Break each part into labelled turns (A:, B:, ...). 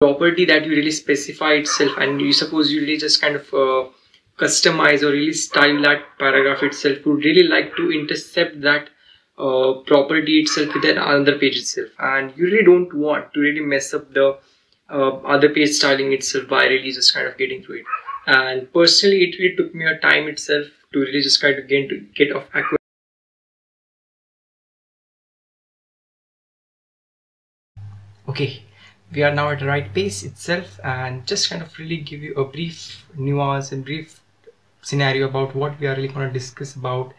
A: property that you really specify itself and you suppose you really just kind of uh, customize or really style that paragraph itself would really like to intercept that uh, property itself with another page itself. And you really don't want to really mess up the uh, other page styling itself by really just kind of getting through it. And personally it really took me a time itself to really just kind of get to get off okay we are now at the right pace itself and just kind of really give you a brief nuance and brief scenario about what we are really going to discuss about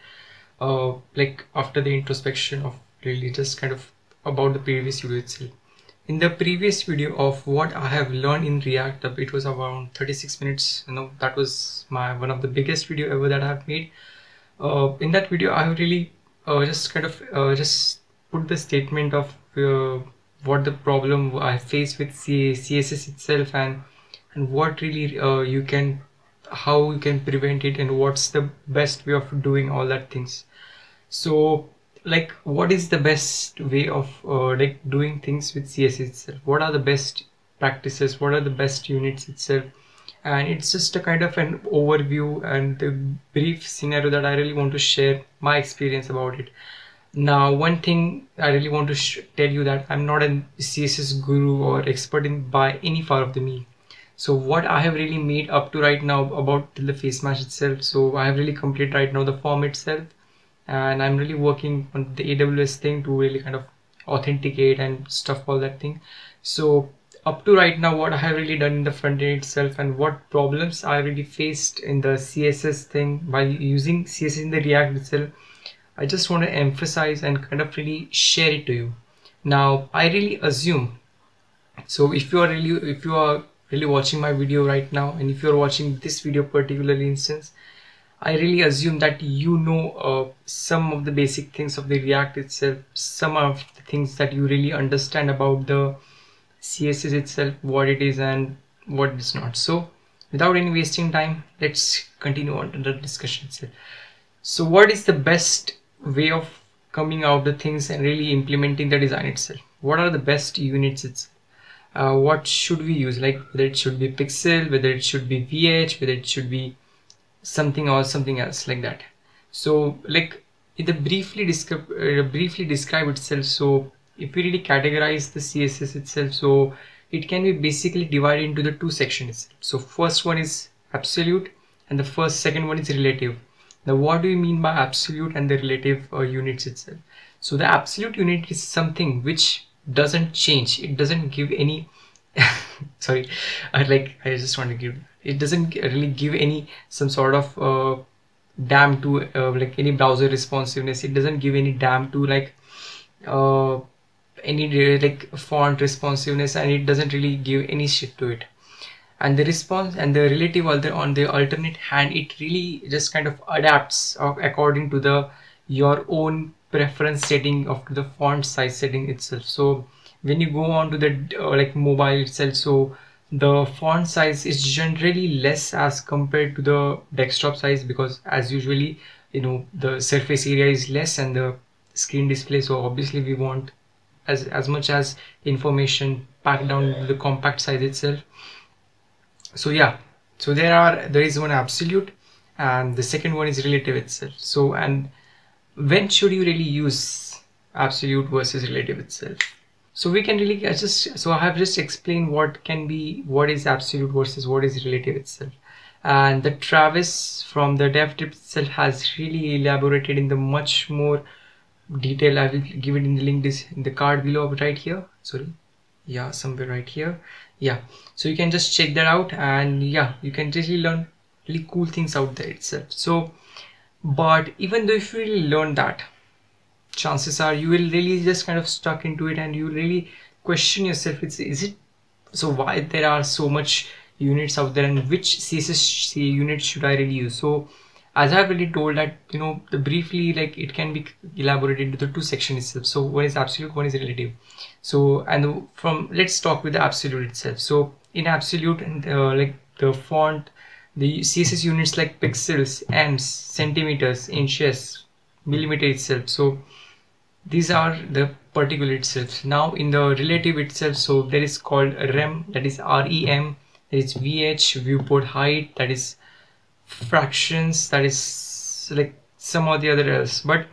A: uh, like after the introspection of really just kind of about the previous video itself. In the previous video of what I have learned in React it was around 36 minutes you know that was my one of the biggest video ever that I have made. Uh, in that video I have really uh, just kind of uh, just put the statement of uh, what the problem I face with CSS itself and and what really uh, you can how you can prevent it and what's the best way of doing all that things. So like what is the best way of uh, like doing things with CSS itself? What are the best practices? What are the best units itself? And it's just a kind of an overview and the brief scenario that I really want to share my experience about it now one thing I really want to tell you that I'm not a CSS guru or expert in by any far of the mean. so what I have really made up to right now about the Facemash itself so I have really completed right now the form itself and I'm really working on the AWS thing to really kind of authenticate and stuff all that thing so up to right now what I have really done in the front end itself and what problems I really faced in the CSS thing by using CSS in the React itself I just want to emphasize and kind of really share it to you. Now I really assume so if you are really if you are really watching my video right now and if you're watching this video particularly instance I really assume that you know uh, some of the basic things of the React itself some of the things that you really understand about the CSS itself what it is and what it is not. So without any wasting time let's continue on to the discussion itself. So what is the best way of coming out the things and really implementing the design itself. What are the best units itself uh, what should we use? Like whether it should be pixel whether it should be vh whether it should be something or something else like that. So like it briefly describe uh, briefly describe itself so if we really categorize the css itself so it can be basically divided into the two sections. So first one is absolute and the first second one is relative now what do you mean by absolute and the relative uh, units itself? So the absolute unit is something which doesn't change. It doesn't give any sorry i like i just want to give it doesn't really give any some sort of uh, damn to uh, like any browser responsiveness. It doesn't give any damn to like uh, any like font responsiveness and it doesn't really give any shit to it and the response and the relative on the alternate hand it really just kind of adapts according to the your own preference setting of the font size setting itself. So when you go on to the uh, like mobile itself so the font size is generally less as compared to the desktop size because as usually you know the surface area is less and the screen display. So obviously we want as as much as information packed down the compact size itself so yeah. So there are there is one absolute and the second one is relative itself. So and when should you really use absolute versus relative itself? So we can really just so i have just explained what can be what is absolute versus what is relative itself. And the travis from the dev tip itself has really elaborated in the much more detail. I will give it in the link this in the card below right here. Sorry. Yeah somewhere right here yeah. So you can just check that out and yeah you can really learn really cool things out there itself. So but even though if you really learn that chances are you will really just kind of stuck into it and you really question yourself. It's is it so why there are so much units out there and which css unit should i really use? So as i've already told that you know the briefly like it can be elaborated into the two sections itself. So one is absolute one is relative. So and from let's talk with the absolute itself. So in absolute and uh, like the font the css units like pixels ems centimeters inches millimeter itself. So these are the particular itself. Now in the relative itself so there is called rem that is rem there is vh viewport height that is fractions that is like some of the other else. But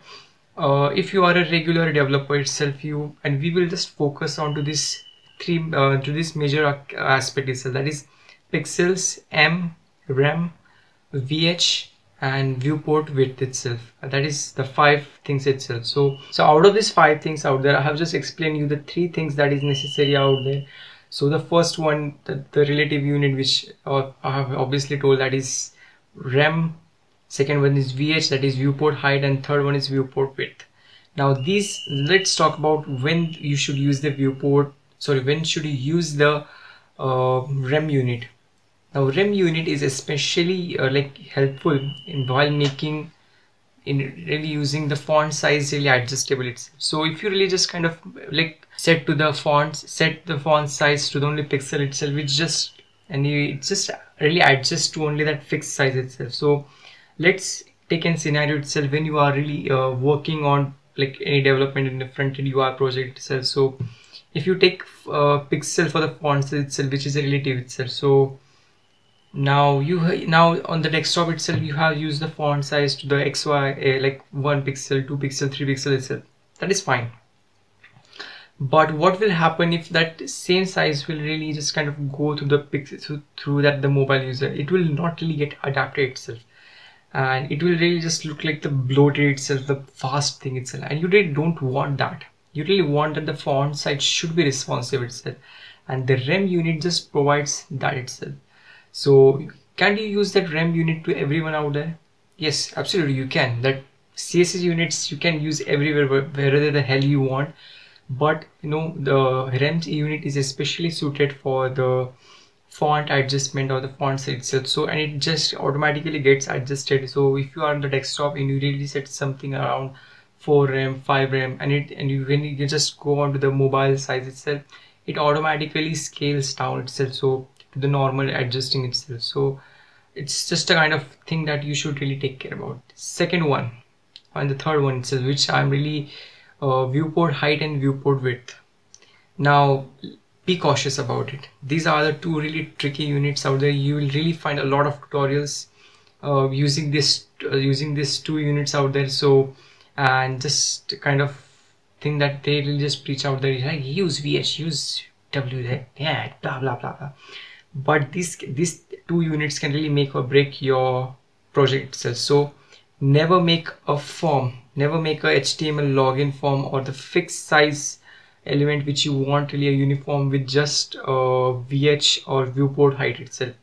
A: uh, if you are a regular developer itself you and we will just focus on to this three uh, to this major aspect itself that is pixels em rem vh and viewport width itself. That is the five things itself. So so out of these five things out there i have just explained you the three things that is necessary out there. So the first one the, the relative unit which uh, i have obviously told that is rem second one is vh that is viewport height and third one is viewport width. Now these let's talk about when you should use the viewport sorry when should you use the uh, rem unit. Now rem unit is especially uh, like helpful in while making in really using the font size really adjustable itself. So if you really just kind of like set to the fonts set the font size to the only pixel itself which just and you just really adjust to only that fixed size itself. So let's take a scenario itself when you are really uh, working on like any development in the front end UI project itself. So if you take uh, pixel for the fonts itself which is a relative itself so now you now on the desktop itself you have used the font size to the xy uh, like one pixel two pixel three pixel itself. That is fine but what will happen if that same size will really just kind of go through the pixel through, through that the mobile user? It will not really get adapted itself. And it will really just look like the bloated itself the fast thing itself. And you really don't want that. You really want that the font size should be responsive itself. And the rem unit just provides that itself. So can you use that rem unit to everyone out there? Yes absolutely you can. That css units you can use everywhere wherever the hell you want but you know the rem unit is especially suited for the font adjustment or the font itself. So and it just automatically gets adjusted. So if you are on the desktop and you really set something around 4 rem 5 rem and it and you when you just go on to the mobile size itself it automatically scales down itself so to the normal adjusting itself. So it's just a kind of thing that you should really take care about. Second one and the third one itself which i'm really uh, viewport height and viewport width. Now be cautious about it. These are the two really tricky units out there. You will really find a lot of tutorials uh, using this uh, using these two units out there. So and just kind of thing that they will just preach out there like use vh use w there yeah blah blah blah blah. But these these two units can really make or break your project itself. So never make a form never make a html login form or the fixed size element which you want really a uniform with just uh, vh or viewport height itself.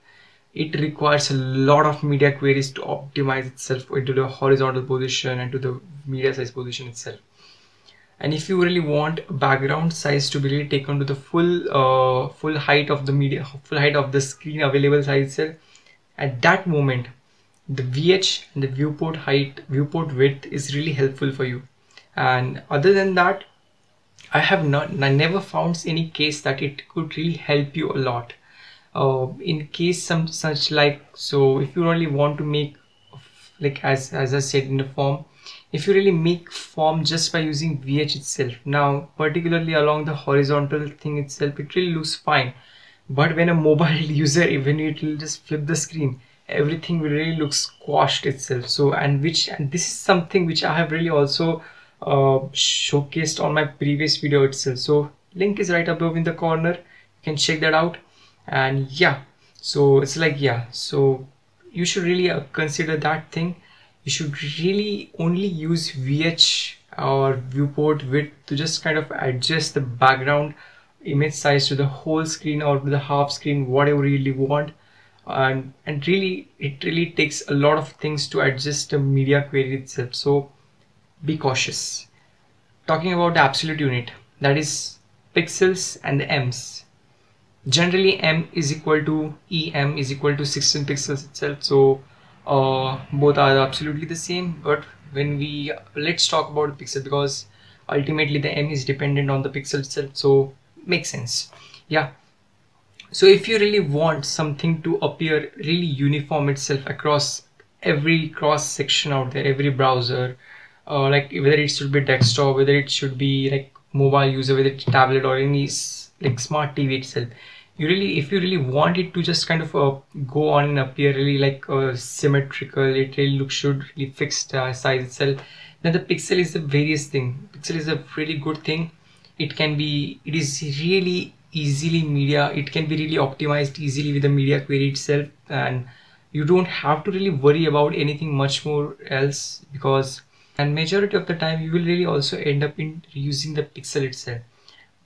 A: It requires a lot of media queries to optimize itself into the horizontal position and to the media size position itself. And if you really want background size to be really taken to the full uh, full height of the media full height of the screen available size itself at that moment the VH and the viewport height viewport width is really helpful for you. And other than that I have not I never found any case that it could really help you a lot. Uh, in case some such like so if you really want to make like as, as I said in the form if you really make form just by using VH itself. Now particularly along the horizontal thing itself it really looks fine. But when a mobile user even it will just flip the screen everything will really look squashed itself. So and which and this is something which i have really also uh, showcased on my previous video itself. So link is right above in the corner. You can check that out. And yeah so it's like yeah so you should really uh, consider that thing. You should really only use vh or viewport width to just kind of adjust the background image size to the whole screen or the half screen whatever you really want and and really it really takes a lot of things to adjust the media query itself. So be cautious. Talking about the absolute unit that is pixels and the em's. Generally em is equal to em is equal to 16 pixels itself. So uh, both are absolutely the same. But when we let's talk about pixel because ultimately the m is dependent on the pixel itself. So makes sense. Yeah so if you really want something to appear really uniform itself across every cross section out there every browser uh, like whether it should be desktop whether it should be like mobile user whether it's tablet or any like smart tv itself you really if you really want it to just kind of uh, go on and appear really like uh, symmetrical it really looks should really fixed size itself then the pixel is the various thing. Pixel is a really good thing. It can be it is really easily media it can be really optimized easily with the media query itself. And you don't have to really worry about anything much more else because and majority of the time you will really also end up in using the pixel itself.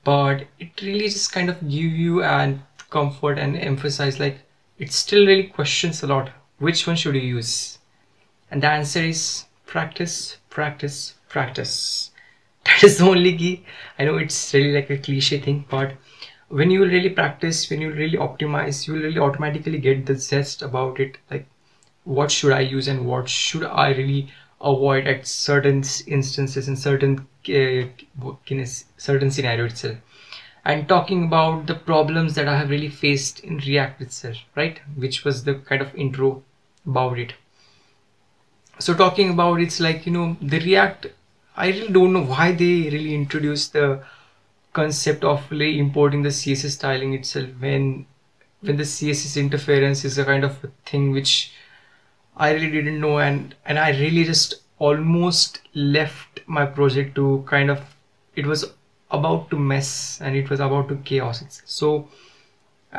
A: But it really just kind of give you and comfort and emphasize like it still really questions a lot which one should you use? And the answer is practice practice practice. That is the only key. I know it's really like a cliche thing but when you really practice when you really optimize you will really automatically get the zest about it like what should i use and what should i really avoid at certain instances in certain uh, in a certain scenario itself and talking about the problems that I have really faced in React itself, right? Which was the kind of intro about it. So talking about it's like, you know, the React, I really don't know why they really introduced the concept of really importing the CSS styling itself when when the CSS interference is a kind of a thing which I really didn't know and and I really just almost left my project to kind of it was about to mess and it was about to chaos so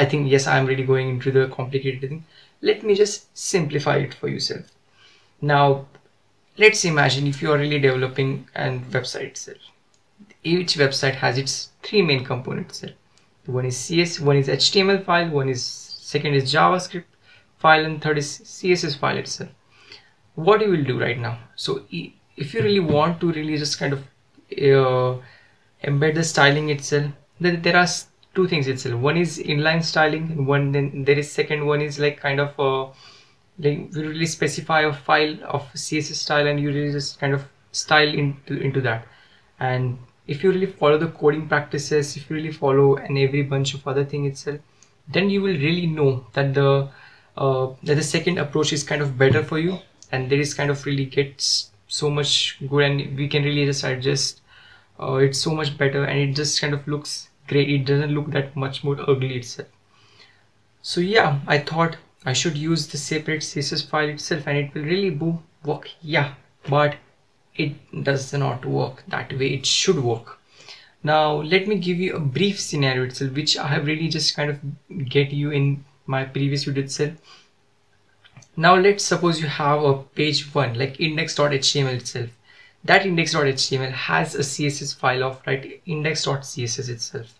A: I think yes I'm really going into the complicated thing. Let me just simplify it for yourself. Now let's imagine if you are really developing a website itself each website has its three main components one is CS one is HTML file one is second is JavaScript file and third is css file itself. What you will do right now so if you really want to really just kind of uh, embed the styling itself then there are two things itself. One is inline styling and one then there is second one is like kind of uh, like you really specify a file of css style and you really just kind of style into into that. And if you really follow the coding practices if you really follow and every bunch of other thing itself then you will really know that the uh, that the second approach is kind of better for you and there is kind of really gets so much good and we can really just adjust uh, it's so much better and it just kind of looks great. It doesn't look that much more ugly itself. So yeah I thought I should use the separate CSS file itself and it will really boom work. Yeah but it does not work that way. It should work. Now let me give you a brief scenario itself which I have really just kind of get you in my previous video itself. Now let's suppose you have a page one like index.html itself. That index.html has a css file of right index.css itself.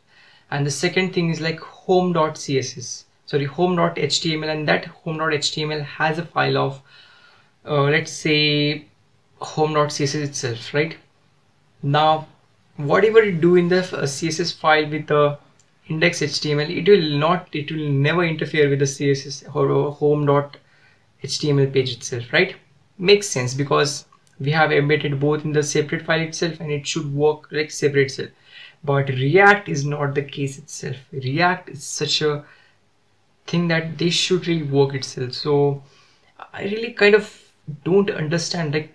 A: And the second thing is like home.css sorry home.html and that home.html has a file of uh, let's say home.css itself right? Now whatever you do in the uh, css file with the index html it will not it will never interfere with the css or home.html page itself right? Makes sense because we have embedded both in the separate file itself and it should work like separate itself. But react is not the case itself. React is such a thing that they should really work itself. So i really kind of don't understand like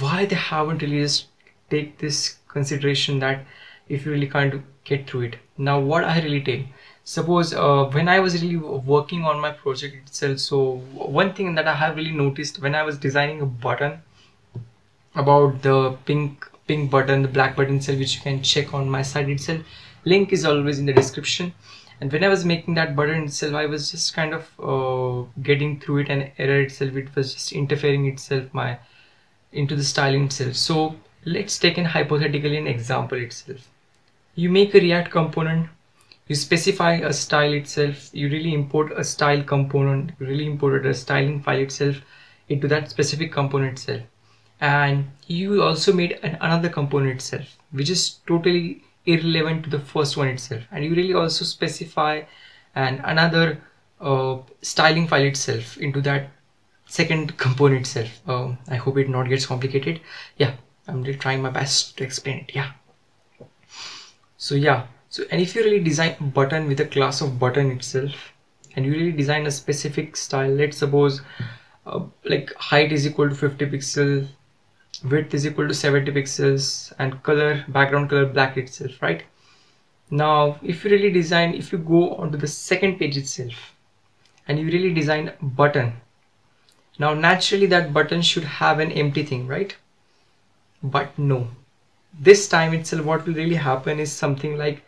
A: why they haven't really just take this consideration that if you really can't get through it. Now what i really tell suppose uh, when i was really working on my project itself so one thing that i have really noticed when i was designing a button about the pink pink button the black button itself which you can check on my site itself link is always in the description. And when i was making that button itself i was just kind of uh, getting through it and error itself it was just interfering itself my into the styling itself. So let's take an hypothetically an example itself. You make a react component you specify a style itself you really import a style component you really imported a styling file itself into that specific component itself. And you also made an, another component itself which is totally irrelevant to the first one itself. And you really also specify and another uh, styling file itself into that second component itself. Uh, I hope it not gets complicated. Yeah I'm really trying my best to explain it. Yeah. So yeah. So and if you really design button with a class of button itself and you really design a specific style let's suppose uh, like height is equal to 50 pixel width is equal to 70 pixels and color background color black itself right? Now if you really design if you go onto the second page itself and you really design a button now naturally that button should have an empty thing right? But no. This time itself what will really happen is something like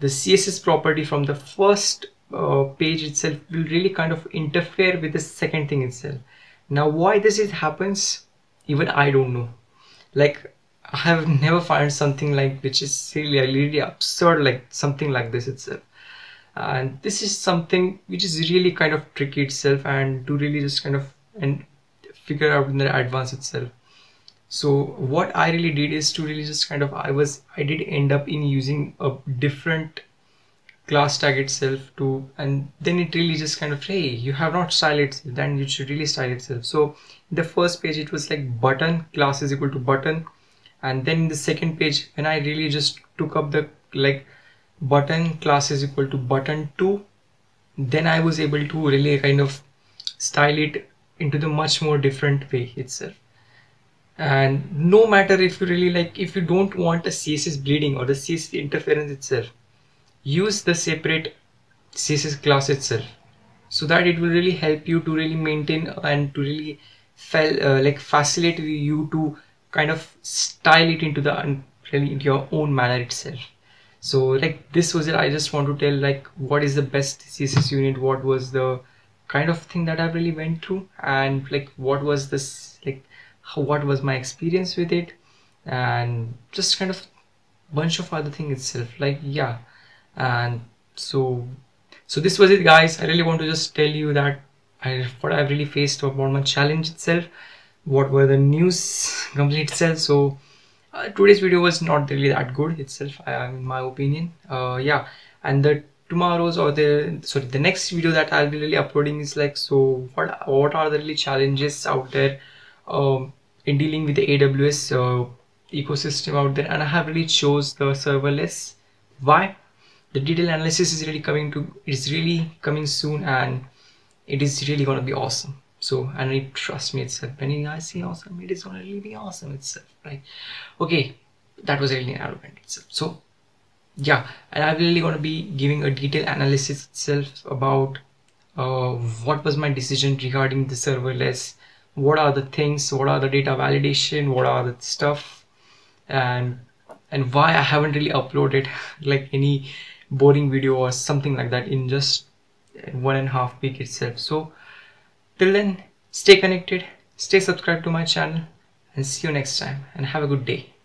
A: the css property from the first uh, page itself will really kind of interfere with the second thing itself. Now why this is happens? Even i don't know. Like i have never found something like which is really really absurd like something like this itself. And this is something which is really kind of tricky itself and to really just kind of and figure out in the advance itself. So what i really did is to really just kind of i was i did end up in using a different class tag itself to and then it really just kind of hey you have not styled it then you should really style itself. So the first page it was like button class is equal to button. And then the second page when i really just took up the like button class is equal to button 2 then i was able to really kind of style it into the much more different way itself. And no matter if you really like if you don't want a css bleeding or the css interference itself use the separate css class itself so that it will really help you to really maintain and to really fel, uh, like facilitate you to kind of style it into the really into your own manner itself. So like this was it. I just want to tell like what is the best css unit? What was the kind of thing that i really went through. And like what was this like how, what was my experience with it? And just kind of bunch of other things itself like yeah. And so so this was it guys. I really want to just tell you that I, what i really faced about my challenge itself what were the news complete itself. So uh, today's video was not really that good itself uh, in my opinion. Uh, yeah. And the tomorrow's or the sorry the next video that i'll be really uploading is like so what what are the really challenges out there um, in dealing with the aws uh, ecosystem out there? And i have really chose the serverless. Why? The detailed analysis is really coming to it's really coming soon and it is really going to be awesome. So and it trust me itself when i see awesome. It is to really be awesome itself right? Okay that was really an arrogant itself. So yeah and i'm really going to be giving a detailed analysis itself about uh, what was my decision regarding the serverless what are the things what are the data validation what are the stuff and and why i haven't really uploaded like any boring video or something like that in just one and a half week itself. So till then stay connected stay subscribed to my channel and see you next time and have a good day